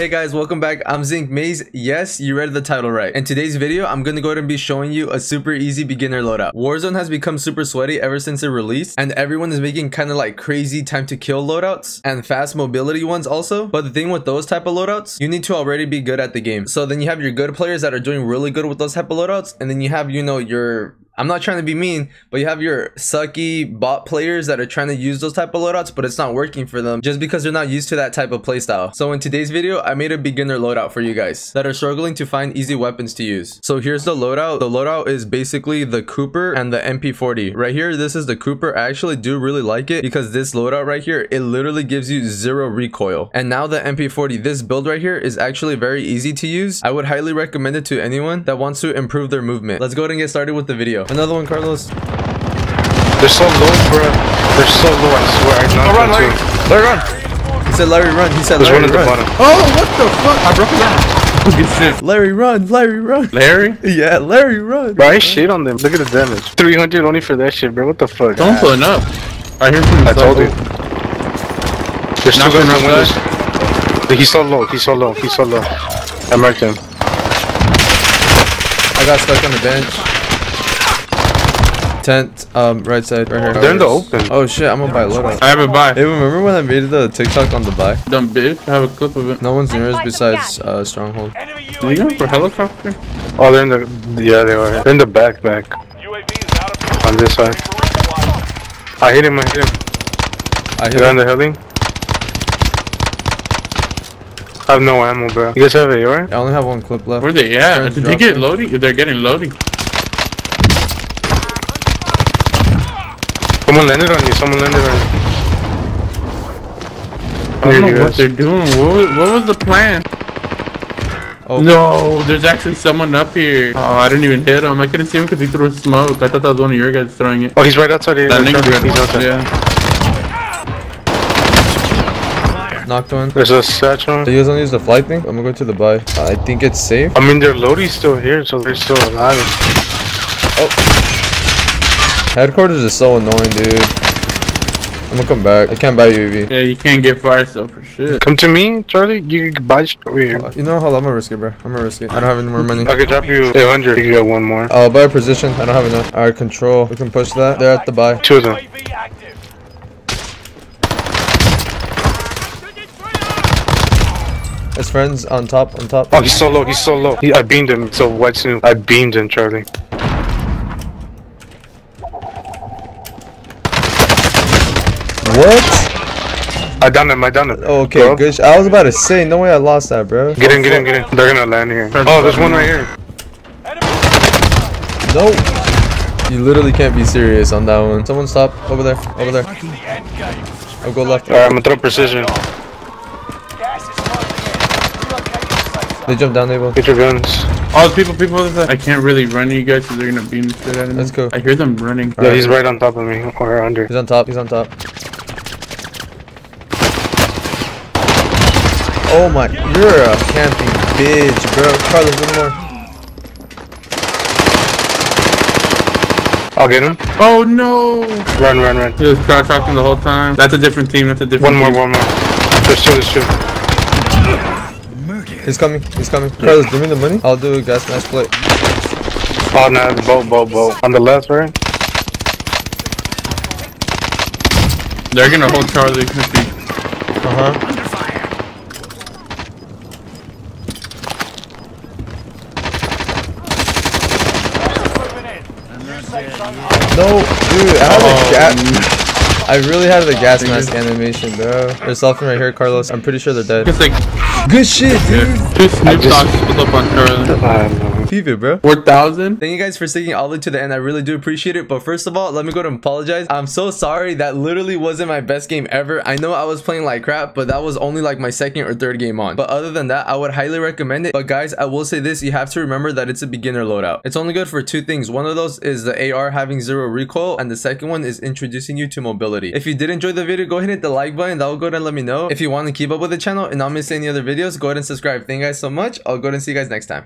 Hey guys, welcome back. I'm Zinc Maze. Yes, you read the title right. In today's video, I'm gonna go ahead and be showing you a super easy beginner loadout. Warzone has become super sweaty ever since it released, and everyone is making kind of like crazy time to kill loadouts and fast mobility ones also. But the thing with those type of loadouts, you need to already be good at the game. So then you have your good players that are doing really good with those type of loadouts, and then you have, you know, your I'm not trying to be mean, but you have your sucky bot players that are trying to use those type of loadouts, but it's not working for them just because they're not used to that type of playstyle. So in today's video, I made a beginner loadout for you guys that are struggling to find easy weapons to use. So here's the loadout. The loadout is basically the Cooper and the MP40. Right here, this is the Cooper. I actually do really like it because this loadout right here, it literally gives you zero recoil. And now the MP40, this build right here is actually very easy to use. I would highly recommend it to anyone that wants to improve their movement. Let's go ahead and get started with the video. Another one, Carlos. They're so low, bro. They're so low, I swear. I knocked run, Larry. too. Larry, run. He said Larry run. He said There's one Larry at the bottom. Oh, what the fuck? I broke his arm. Good shit. Larry run. Larry run. Larry? Yeah, Larry run. Bro, I shit on them. Look at the damage. 300 only for that shit, bro. What the fuck? Don't Ah, put up. I hear from the I told you. you. There's two Knock guys him on windows. He's so low. He's so low. He's so low. I marked him. I got stuck on the bench. Tent, um, right side, right here. They're in the open. Oh shit, I'm gonna buy a loadout. I have a buy. Hey, remember when I made the TikTok on the buy? Dumb bitch. I have a clip of it. No one's near us besides uh, Stronghold. Are you going for helicopter? Oh, they're in the. Yeah, they are. They're in the back, back. On this side. I hit him. I hit him. I hit They're on him. the heli. I have no ammo, bro. You guys have AR? I only have one clip left. Where they at? Did they get loading? They're getting loading. Someone landed on you. Someone landed on you. I don't know what they're doing. What was, what was the plan? Oh. No, there's actually someone up here. Oh, I didn't even hit him. I couldn't see him because he threw smoke. I thought that was one of your guys throwing it. Oh, he's right outside here. Landing He's outside. Yeah. Knocked one. There's a satchel. Do you guys want to use the flight thing? I'm gonna go to the buy. I think it's safe. I mean, their loadie's still here, so they're still alive. Oh. Headquarters is so annoying, dude. I'm gonna come back. I can't buy UAV. Yeah, you can't get fire stuff for shit. Come to me, Charlie. You can buy shit over here. Uh, you know, hold on, I'm gonna risk it, bro. I'm gonna risk it. I don't have any more money. I could drop you 800. You can get one more. I'll buy a position. I don't have enough. Alright, control. We can push that. They're at the buy. Two of them. His friends on top, on top. Oh, he's so low. He's so low. He, I beamed him. So white snoop. I beamed him, Charlie. What? I downed him. I downed him. Oh, okay, Bro, good. I was about to say, no way I lost that, bro. Get in, get in, get in. They're gonna land here. Oh, there's one right here. Nope. You literally can't be serious on that one. Someone stop. Over there. Over there. I'll go left. Alright, I'm gonna throw precision. They jumped down, they will. Get your guns. Oh, there's people, people. over there. I can't really run you guys because they're gonna beam the shit out of me. Let's go. I hear them running. Yeah, he's right on top of me or under. He's on top. He's on top. Oh my. You're a camping bitch, bro. Carlos, one more. I'll get him. Oh no! Run, run, run. He was crouch talking the whole time. That's a different team. That's a different. One more, team. one more. There's two, there's two. He's coming. He's coming. Carlos, give me the money. I'll do a gas mask plate. Oh, no, boat, boat, boat. On the left, right? They're gonna hold Charlie. Uh huh. No, dude, I have Oh, a um, gas. I really have the gas mask animation, bro. There's something right here, Carlos. I'm pretty sure they're dead. It's like Good shit, dude. two Snoop just- Dogs pulled up on Charlie. I don't know. Keep it, bro. Four thousand. Thank you guys for sticking all the way to the end. I really do appreciate it. But first of all, let me go and apologize. I'm so sorry. That literally wasn't my best game ever. I know I was playing like crap, but that was only like my second or third game on. But other than that, I would highly recommend it. But guys, I will say this. You have to remember that it's a beginner loadout. It's only good for two things. One of those is the AR having zero recoil. And the second one is introducing you to mobility. If you did enjoy the video, go ahead and hit the like button. That will go ahead and let me know. If you want to keep up with the channel and not miss any other videos, go ahead and subscribe. Thank you guys so much. I'll go ahead and see you guys next time.